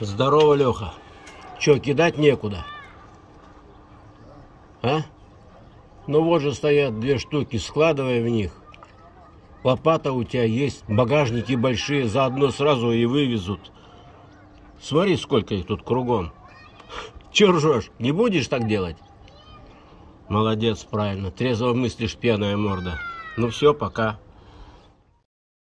Здорово, Леха. Че, кидать некуда? А? Ну вот же стоят две штуки, складывай в них. Лопата у тебя есть, багажники большие, заодно сразу и вывезут. Смотри, сколько их тут кругом. Че ржешь, не будешь так делать? Молодец, правильно. Трезво мыслишь, пьяная морда. Ну все, пока.